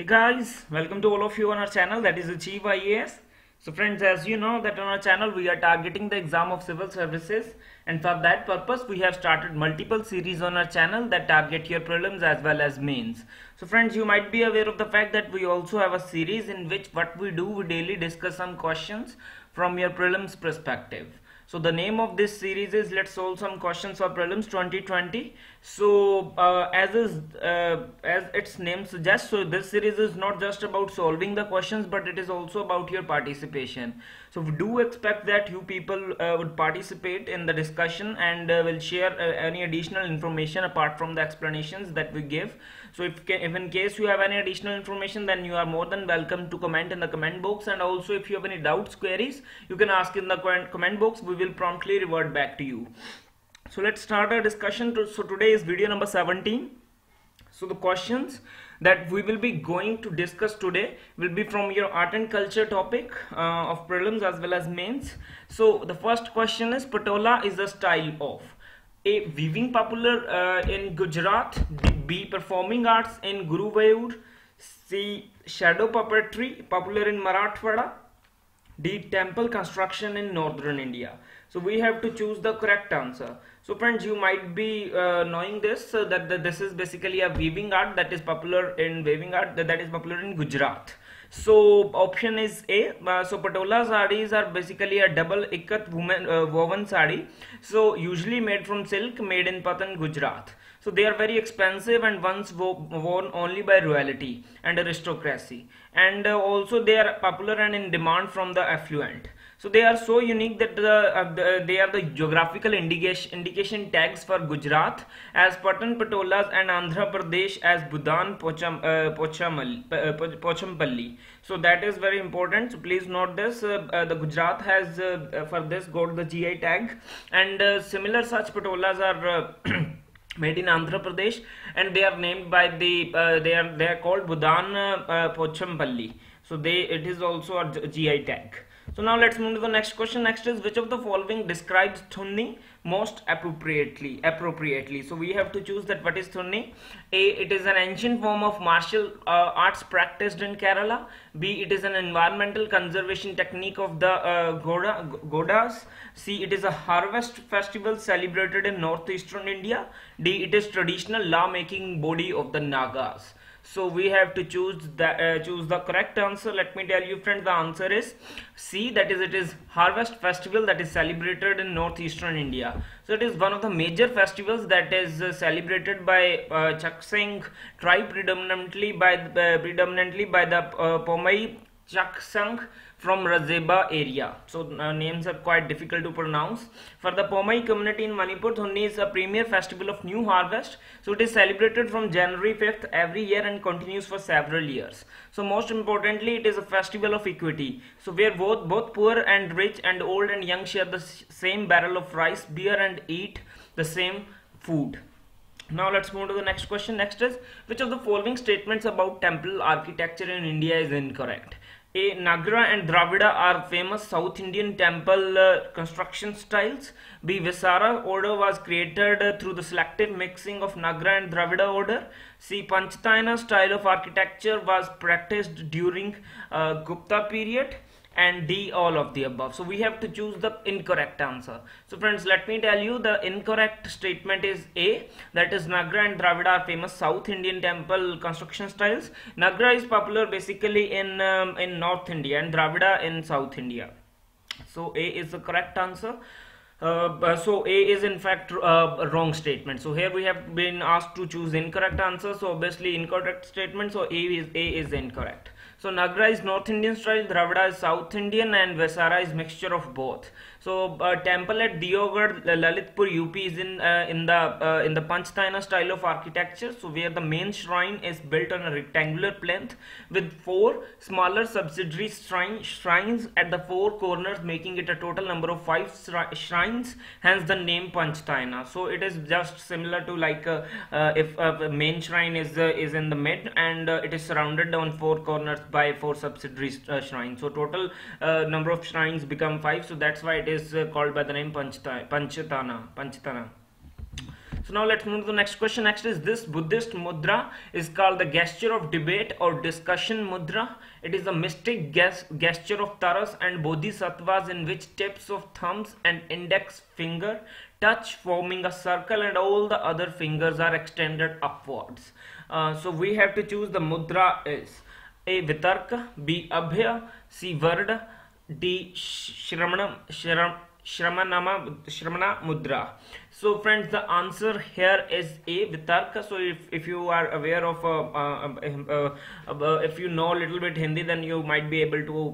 Hey guys, welcome to all of you on our channel that is Achieve IAS. So friends, as you know that on our channel we are targeting the exam of civil services and for that purpose we have started multiple series on our channel that target your prelims as well as mains. So friends, you might be aware of the fact that we also have a series in which what we do we daily discuss some questions from your prelims perspective. So the name of this series is Let's Solve Some Questions for Prelims 2020. So uh, as is uh, as its name suggests, so this series is not just about solving the questions, but it is also about your participation. So we do expect that you people uh, would participate in the discussion and uh, will share uh, any additional information apart from the explanations that we give. So if, if in case you have any additional information, then you are more than welcome to comment in the comment box. And also if you have any doubts, queries, you can ask in the comment box. We will promptly revert back to you. So let's start our discussion. So today is video number 17. So the questions that we will be going to discuss today will be from your art and culture topic uh, of prelims as well as mains. So the first question is Patola is a style of A. Weaving popular uh, in Gujarat B. Performing arts in Guruvayur C. Shadow puppetry popular in Marathwada D. Temple construction in northern India. So we have to choose the correct answer. So friends, you might be uh, knowing this uh, that, this is basically a weaving art that is popular in weaving art that, that is popular in Gujarat. So option is A. Uh, so patola sarees are basically a double ikat woman uh, woven saree. So usually made from silk, made in Patan, Gujarat. So they are very expensive and once worn only by royalty and aristocracy. And uh, also they are popular and in demand from the affluent. So they are so unique that the, uh, the, they are the geographical indication, indication tags for Gujarat as Patan Patolas and Andhra Pradesh as Budan Pocham, uh, Pochamal, uh, Pochampalli. So that is very important. So please note this. Uh, uh, the Gujarat has uh, for this got the GI tag and similar such patolas are made in Andhra Pradesh and they are named by the uh, they are they are called Budan uh, Pochampalli. So they it is also a GI tag. So now let's move to the next question. Next is which of the following describes Thunni most appropriately? Appropriately. So we have to choose that what is Thunni. A. It is an ancient form of martial uh, arts practiced in Kerala. B. It is an environmental conservation technique of the uh, Goda, Godas. C. It is a harvest festival celebrated in northeastern India. D. It is traditional law-making body of the Nagas so we have to choose the uh, choose the correct answer. Let me tell you friends the answer is c. That is it is harvest festival that is celebrated in northeastern india. So it is one of the major festivals that is uh, celebrated by uh, Chakhesang tribe predominantly by the, predominantly by the uh, poumai Chakhesang from Razeba area. So uh, names are quite difficult to pronounce. For the Poumai community in Manipur, Thunni is a premier festival of new harvest. So it is celebrated from January 5th every year and continues for several years. So most importantly, it is a festival of equity. So where both both poor and rich and old and young share the same barrel of rice, beer and eat the same food. Now let's move to the next question. Next is which of the following statements about temple architecture in India is incorrect? A. Nagara and Dravida are famous South Indian temple uh, construction styles. B. Vesara order was created uh, through the selective mixing of Nagara and Dravida order. C. Panchayatana style of architecture was practiced during uh, Gupta period and D all of the above. So we have to choose the incorrect answer. So friends, let me tell you the incorrect statement is A that is Nagra and Dravida are famous South Indian temple construction styles. Nagra is popular basically in um, in North India and Dravida in South India. So A is the correct answer. Uh, so A is in fact uh, a wrong statement. So here we have been asked to choose incorrect answer. So obviously incorrect statement. So A is A is incorrect. So Nagra is North Indian style, Dravida is South Indian, and Vesara is mixture of both. So uh, temple at Deogarh, Lalitpur, UP is in uh, in the uh, in the Panchayatana style of architecture. So where the main shrine is built on a rectangular plinth with four smaller subsidiary shrine, shrines at the four corners, making it a total number of five shri- shrines. Hence the name Panchayatana. So it is just similar to like uh, uh, if a main shrine is uh, is in the mid and uh, it is surrounded on four corners by four subsidiary uh, shrines. So total uh, number of shrines become five. So that's why it is uh, called by the name Panchta-. Panchatana. so now let's move to the next question next is this buddhist mudra is called the gesture of debate or discussion mudra it is a mystic gesture of taras and bodhisattvas in which tips of thumbs and index finger touch forming a circle and all the other fingers are extended upwards uh, so we have to choose the mudra is a Vitarka B Abhaya C Varada D, श्रमण, श्रम, श्रमनामा श्रमणा mudra so friends the answer here is a Vitarka so if if you are aware of if you know little bit Hindi then you might be able to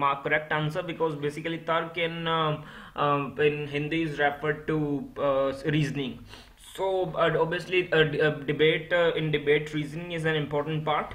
mark correct answer because basically tarka in in Hindi is refer to reasoning so obviously debate in debate reasoning is an important part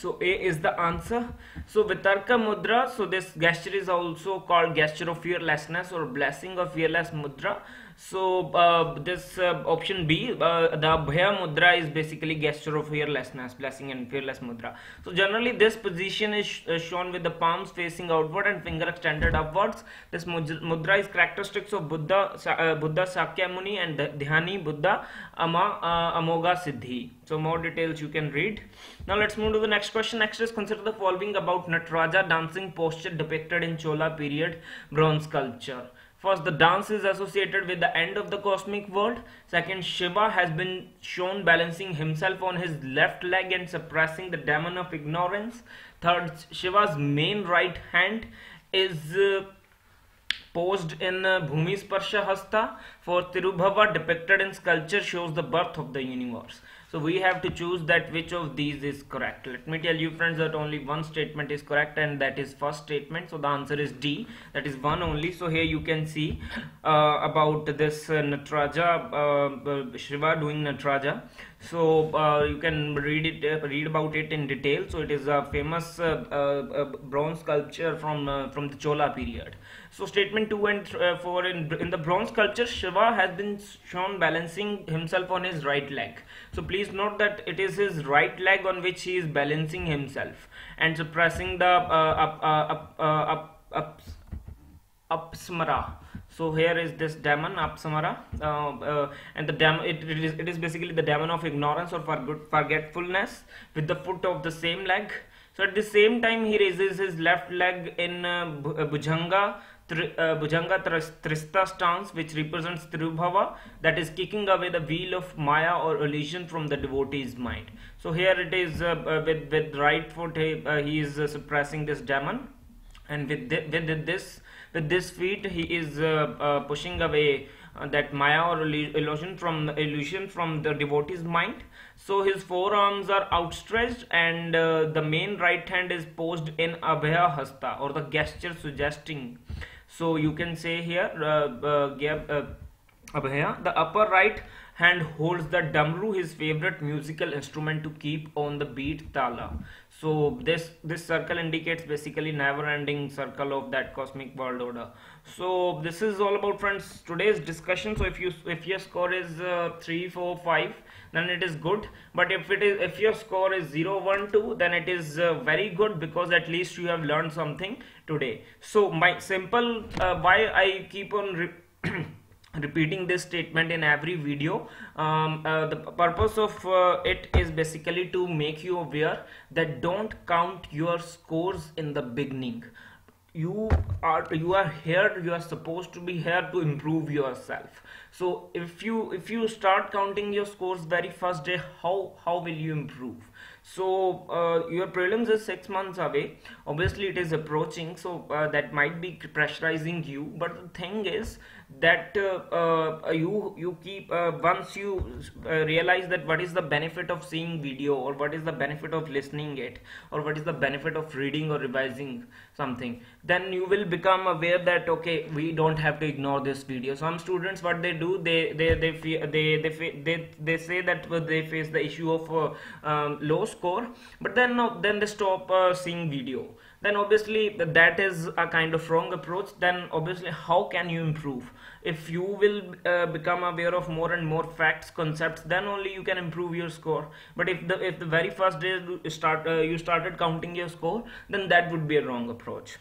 so a is the answer. So vitarka mudra so this gesture is also called gesture of fearlessness or blessing of fearless mudra so uh, this uh, option B, uh, the Abhaya Mudra is basically gesture of fearlessness, blessing and fearless mudra. So generally this position is sh uh, shown with the palms facing outward and finger extended upwards. This mudra is characteristics of Buddha, uh, Buddha Sakyamuni and Dhyani Buddha Ama, uh, Amogha Siddhi. So more details you can read. Now let's move to the next question. Next is consider the following about Nataraja dancing posture depicted in Chola period bronze sculpture. First, the dance is associated with the end of the cosmic world. Second, Shiva has been shown balancing himself on his left leg and suppressing the demon of ignorance. Third, Shiva's main right hand is uh, posed in uh, Bhumi Sparsha Hasta. For Tirobhava depicted in sculpture shows the birth of the universe so we have to choose that which of these is correct. Let me tell you friends that only one statement is correct and that is first statement. So the answer is D. That is one only. So here you can see uh, about this uh, Nataraja uh, uh Shiva doing Nataraja. So uh, you can read it uh, read about it in detail. So it is a famous bronze sculpture from from the Chola period. So statement 2 and uh, 4 in, in the bronze sculpture Shiva has been shown balancing himself on his right leg. So please note that it is his right leg on which he is balancing himself and suppressing the uh, up, uh, up, uh, up, up, apasmara so here is this demon apasmara uh, uh, and the demon it, it is it is basically the demon of ignorance or forgetfulness with the foot of the same leg. So at the same time he raises his left leg in uh, bhujanga Bhujanga Trasita stance which represents Tirobhava that is kicking away the wheel of Maya or illusion from the devotee's mind. So here it is uh, uh, with, with right foot he, uh, he is uh, suppressing this demon and with, with this with this feet he is uh, pushing away that Maya or illusion from illusion from the devotee's mind. So his forearms are outstretched and the main right hand is posed in Abhaya Hasta or the gesture suggesting so you can say here uh, uh, uh, the upper right hand holds the damru his favorite musical instrument to keep on the beat tala so this this circle indicates basically never ending circle of that cosmic world order. So this is all about friends today's discussion. So if you if your score is uh, 3 4 5 then it is good. But if it is if your score is 0 1 2 then it is uh, very good because at least you have learned something today. So my simple uh, why i keep on repeating this statement in every video. Um, uh, the purpose of uh, it is basically to make you aware that don't count your scores in the beginning. You are you are here you are supposed to be here to improve yourself. So if you if you start counting your scores very first day how how will you improve? So uh, your prelims is six months away. Obviously it is approaching so uh, that might be pressurizing you. But the thing is that uh, uh, you you keep uh, once you realize that what is the benefit of seeing video or what is the benefit of listening it or what is the benefit of reading or revising something then you will become aware that okay we don't have to ignore this video. Some students what they do they they they they they they, they say that they face the issue of uh, um, low score but then no, then they stop uh, seeing video then obviously that is a kind of wrong approach then obviously how can you improve? If you will uh, become aware of more and more facts concepts then only you can improve your score. But if the if the very first day you start uh, you started counting your score then that would be a wrong approach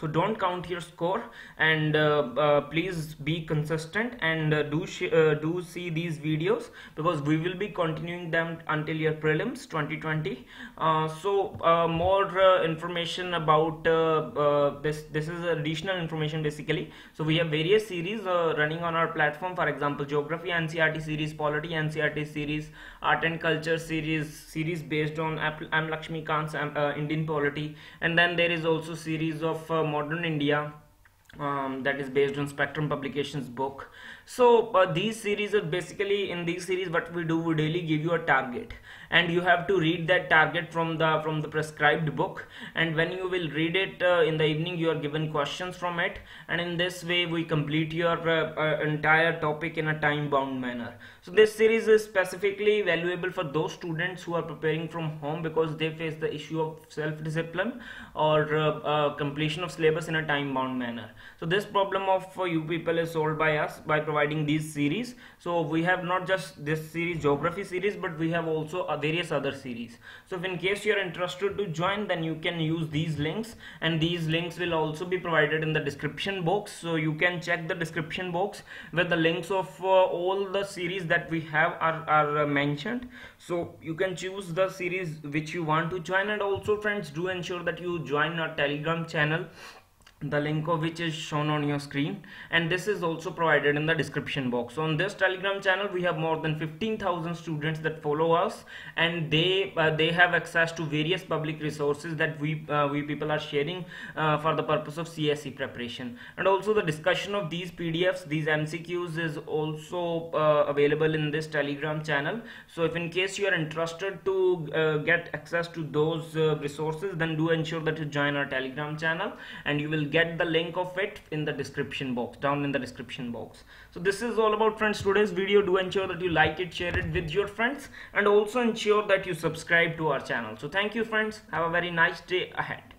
so don't count your score and uh, uh, please be consistent and uh, do uh, do see these videos because we will be continuing them until your prelims 2020 uh, so uh, more information about this this is additional information basically. So we have various series running on our platform. For example geography NCERT series polity NCERT series art and culture series series based on M. Laxmikanth's Indian polity. And then there is also series of modern India um, that is based on Spectrum Publications book. So uh, these series are basically in these series what we do we daily give you a target and you have to read that target from the from the prescribed book. And when you will read it uh, in the evening you are given questions from it. And in this way we complete your uh, uh entire topic in a time bound manner. So this series is specifically valuable for those students who are preparing from home because they face the issue of self discipline or uh, uh, completion of syllabus in a time bound manner. So this problem of uh, you people is solved by us by providing these series. So we have not just this series geography series but we have also uh, various other series. So if in case you are interested to join then you can use these links and these links will also be provided in the description box. So you can check the description box where the links of uh, all the series that we have are, are uh, mentioned. So you can choose the series which you want to join and also friends do ensure that you join our telegram channel the link of which is shown on your screen. And this is also provided in the description box. On this telegram channel we have more than 15,000 students that follow us. And they uh, they have access to various public resources that we uh, we people are sharing uh, for the purpose of CSE preparation. And also the discussion of these PDFs these MCQs is also uh, available in this telegram channel. So if in case you are interested to uh, get access to those uh, resources then do ensure that you join our telegram channel. And you will get the link of it in the description box down in the description box. So this is all about friends. Today's video do ensure that you like it share it with your friends and also ensure that you subscribe to our channel. So thank you friends. Have a very nice day ahead